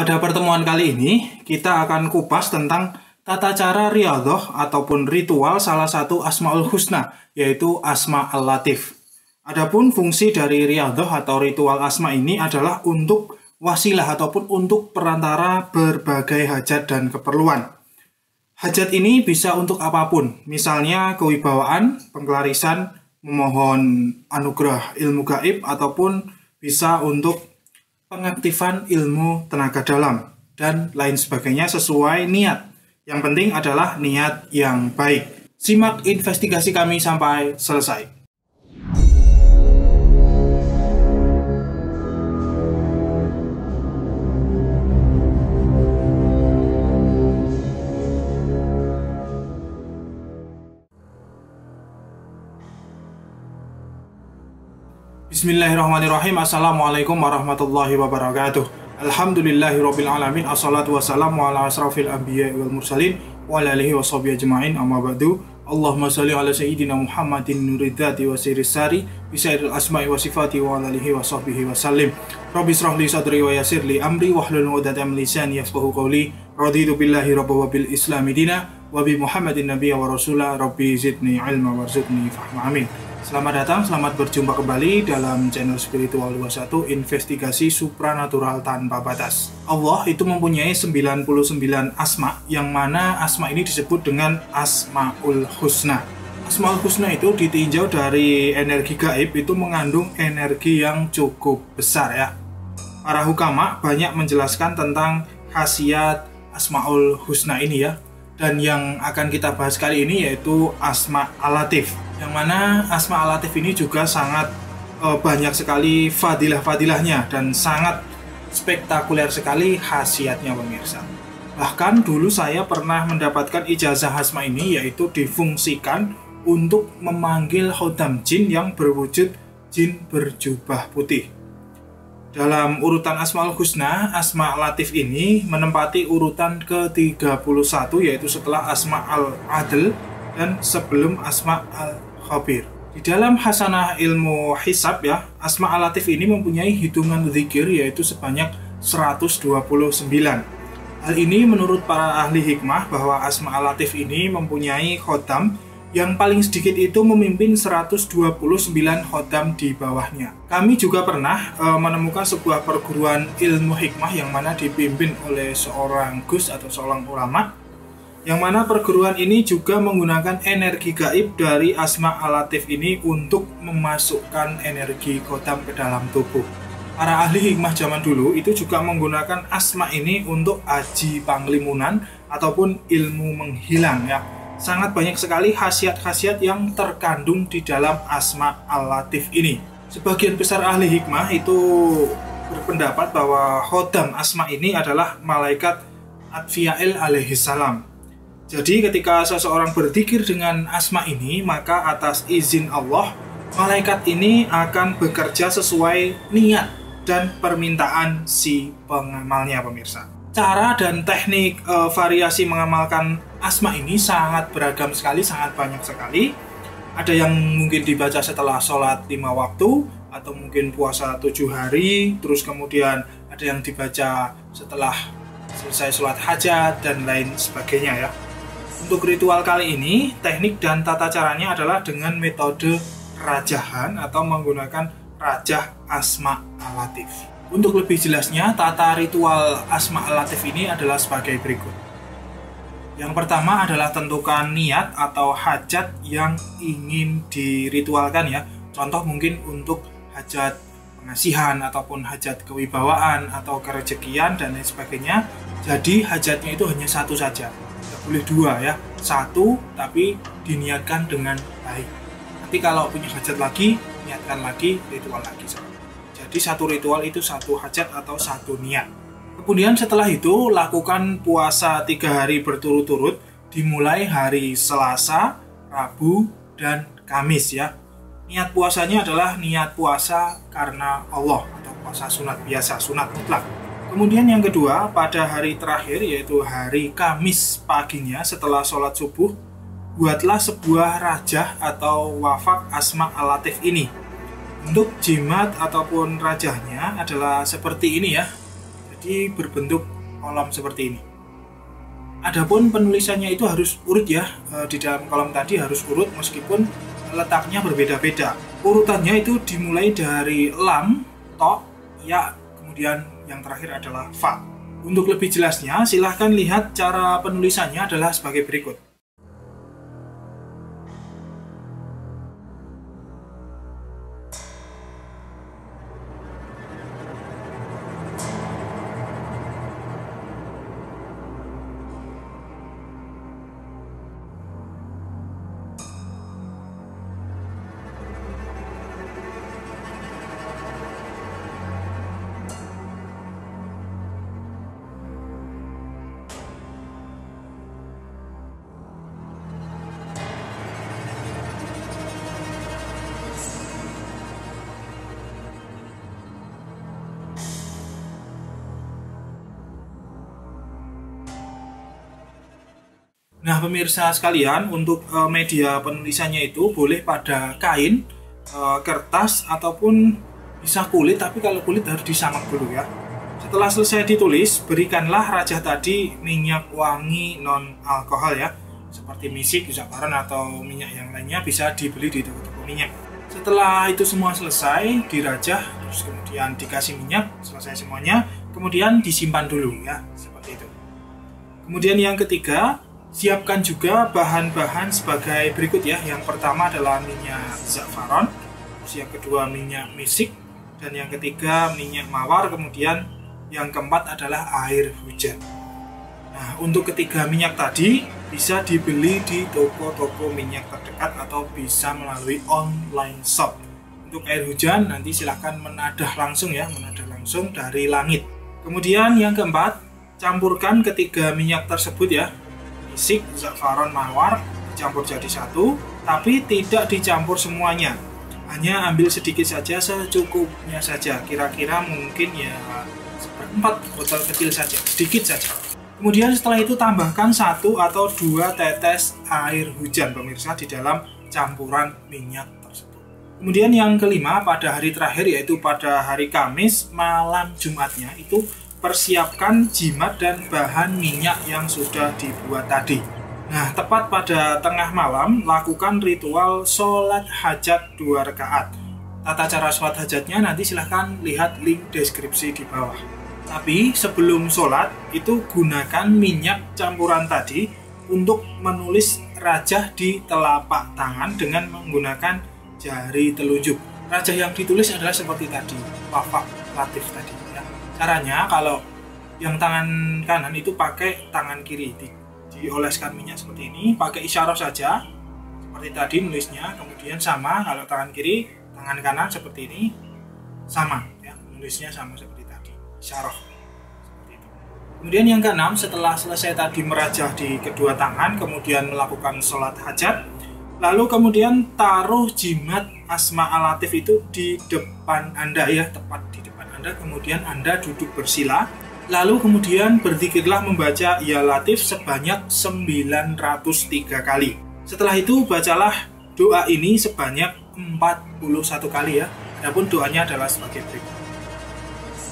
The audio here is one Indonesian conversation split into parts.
Pada pertemuan kali ini, kita akan kupas tentang tata cara riyadhah ataupun ritual salah satu Asmaul Husna, yaitu Asma Al-Latif. Adapun fungsi dari riyadhah atau ritual asma ini adalah untuk wasilah ataupun untuk perantara berbagai hajat dan keperluan. Hajat ini bisa untuk apa pun, misalnya kewibawaan, pengklarisan, memohon anugerah ilmu gaib, ataupun bisa untuk pengaktifan ilmu tenaga dalam, dan lain sebagainya sesuai niat. Yang penting adalah niat yang baik. Simak investigasi kami sampai selesai. Bismillahirrahmanirrahim Assalamualaikum warahmatullahi wabarakatuh Alhamdulillahirabbil alamin Assalatu wassalamu ala asrafil anbiya wal mursalin Wa ala alihi wa sahbihi ajma'in Amma ba'du Allahumma salli ala sayyidina Muhammadin nuridati wa sari Bisairil asma'i wa sifati wa ala alihi wa sahbihi wa sallim Rabbi srahli sadri wa yasir li amri Wahlul udatam lisani yafqahu qawli Raditu billahi rabba wa bil islami dina Wa bi Muhammadin nabiyya wa rasulah Rabbi zidni ilma warzuqni fahma amin Selamat datang, selamat berjumpa kembali dalam channel Spiritual 21 Investigasi Supranatural Tanpa Batas. Allah itu mempunyai 99 asma yang mana asma ini disebut dengan Asmaul Husna. Asmaul Husna itu ditinjau dari energi gaib itu mengandung energi yang cukup besar ya. Para hukama banyak menjelaskan tentang khasiat Asmaul Husna ini ya. Dan yang akan kita bahas kali ini yaitu Asma Alatif yang mana Asma Alatif ini juga sangat uh, banyak sekali fadilah-fadilahnya dan sangat spektakuler sekali khasiatnya pemirsa. Bahkan dulu saya pernah mendapatkan ijazah Asma ini yaitu difungsikan untuk memanggil hodam jin yang berwujud jin berjubah putih. Dalam urutan Asmaul Husna, Asma Latif ini menempati urutan ke-31 yaitu setelah Asma Al-Adl dan sebelum Asma Al khabir. Di dalam hasanah ilmu hisab ya, Asma Alatif ini mempunyai hitungan zikir yaitu sebanyak 129. Hal ini menurut para ahli hikmah bahwa Asma Alatif ini mempunyai khotam yang paling sedikit itu memimpin 129 khotam di bawahnya. Kami juga pernah e, menemukan sebuah perguruan ilmu hikmah yang mana dipimpin oleh seorang gus atau seorang ulama yang mana perguruan ini juga menggunakan energi gaib dari Asma Alatif ini untuk memasukkan energi kodam ke dalam tubuh. Para ahli hikmah zaman dulu itu juga menggunakan asma ini untuk aji panglimunan ataupun ilmu menghilang ya. Sangat banyak sekali khasiat-khasiat yang terkandung di dalam asma alatif ini. Sebagian besar ahli hikmah itu berpendapat bahwa hodam asma ini adalah malaikat Adfiyail alaihi salam jadi ketika seseorang berzikir dengan asma ini, maka atas izin Allah, malaikat ini akan bekerja sesuai niat dan permintaan si pengamalnya pemirsa. Cara dan teknik e, variasi mengamalkan asma ini sangat beragam sekali, sangat banyak sekali. Ada yang mungkin dibaca setelah sholat lima waktu, atau mungkin puasa tujuh hari, terus kemudian ada yang dibaca setelah selesai sholat hajat dan lain sebagainya ya. Untuk ritual kali ini, teknik dan tata caranya adalah dengan metode rajahan atau menggunakan rajah asma alatif. Untuk lebih jelasnya, tata ritual asma alatif ini adalah sebagai berikut. Yang pertama adalah tentukan niat atau hajat yang ingin diritualkan ya. Contoh mungkin untuk hajat pengasihan ataupun hajat kewibawaan atau kerejekian dan lain sebagainya. Jadi hajatnya itu hanya satu saja boleh dua ya satu tapi diniatkan dengan baik nanti kalau punya hajat lagi niatkan lagi ritual lagi jadi satu ritual itu satu hajat atau satu niat. Kemudian setelah itu lakukan puasa tiga hari berturut-turut dimulai hari Selasa Rabu dan Kamis ya. Niat puasanya adalah niat puasa karena Allah atau puasa sunat biasa sunat mutlak. Kemudian yang kedua, pada hari terakhir yaitu hari Kamis paginya setelah sholat subuh, buatlah sebuah rajah atau wafak asma alatif ini. Untuk jimat ataupun rajahnya adalah seperti ini ya. jadi berbentuk kolom seperti ini. Adapun penulisannya itu harus urut ya e, di dalam kolom tadi harus urut meskipun letaknya berbeda-beda. Urutannya itu dimulai dari lam, to, ya, kemudian yang terakhir adalah fa. Untuk lebih jelasnya silahkan lihat cara penulisannya adalah sebagai berikut. Nah, pemirsa sekalian, untuk uh, media penulisannya itu boleh pada kain, uh, kertas, ataupun bisa kulit, tapi kalau kulit harus disamak dulu ya. Setelah selesai ditulis, berikanlah raja tadi minyak wangi non-alkohol ya, seperti misik, za'faran, atau minyak yang lainnya bisa dibeli di toko-toko minyak. Setelah itu semua selesai, dirajah, terus kemudian dikasih minyak, selesai semuanya, kemudian disimpan dulu ya, seperti itu. Kemudian yang ketiga, Siapkan juga bahan-bahan sebagai berikut ya. Yang pertama adalah minyak za'faron, yang kedua minyak misik, dan yang ketiga minyak mawar, kemudian yang keempat adalah air hujan. Nah, untuk ketiga minyak tadi bisa dibeli di toko-toko minyak terdekat atau bisa melalui online shop. Untuk air hujan nanti silahkan menadah langsung ya, menadah langsung dari langit. Kemudian yang keempat, campurkan ketiga minyak tersebut ya sik, za'faron, mawar dicampur jadi satu, tapi tidak dicampur semuanya. Hanya ambil sedikit saja, secukupnya saja. Kira-kira mungkin ya seperempat botol kecil saja, sedikit saja. Kemudian setelah itu tambahkan satu atau dua tetes air hujan pemirsa di dalam campuran minyak tersebut. Kemudian yang kelima pada hari terakhir yaitu pada hari Kamis malam Jumatnya itu persiapkan jimat dan bahan minyak yang sudah dibuat tadi. Nah, tepat pada tengah malam, lakukan ritual sholat hajat dua rakaat. Tata cara sholat hajatnya nanti silahkan lihat link deskripsi di bawah. Tapi sebelum sholat, itu gunakan minyak campuran tadi untuk menulis rajah di telapak tangan dengan menggunakan jari telunjuk. Rajah yang ditulis adalah seperti tadi, wafak latif tadi. Caranya kalau yang tangan kanan itu pakai tangan kiri di, dioleskan minyak seperti ini, pakai isyarah saja seperti tadi nulisnya, kemudian sama kalau tangan kiri, tangan kanan seperti ini sama ya, nulisnya sama seperti tadi, itu. Kemudian yang keenam, setelah selesai tadi merajah di kedua tangan, kemudian melakukan sholat hajat, lalu kemudian taruh jimat asma alatif itu di depan Anda ya, tepat anda, kemudian Anda duduk bersila, lalu kemudian berzikirlah membaca Ya Latif sebanyak 903 kali. Setelah itu bacalah doa ini sebanyak 41 kali ya. Adapun doanya adalah sebagai berikut.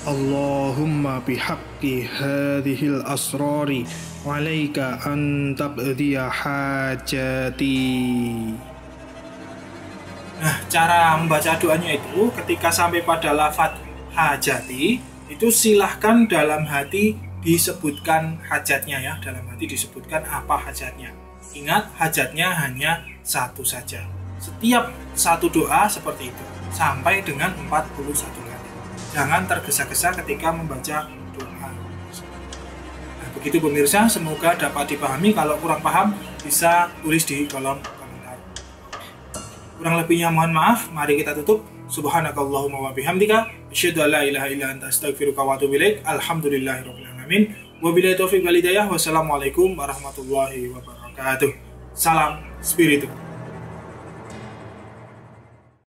Allahumma bihaqqi hadhil asrari alaika an tabdiya hajati. Nah, cara membaca doanya itu ketika sampai pada lafadz hajati itu silahkan dalam hati disebutkan hajatnya ya. Dalam hati disebutkan apa hajatnya. Ingat hajatnya hanya satu saja. Setiap satu doa seperti itu sampai dengan 41 kali. Jangan tergesa-gesa ketika membaca doa. Nah, begitu pemirsa semoga dapat dipahami. Kalau kurang paham bisa tulis di kolom komentar. Kurang lebihnya mohon maaf. Mari kita tutup Subhanakallahumma wa bihamdika asyhadu an la ilaha illa anta astaghfiruka wa atubu ilaik. Alhamdulillahirabbil alamin. Wabillahi taufiq wal hidayah. Wassalamualaikum warahmatullahi wabarakatuh. Salam spiritu.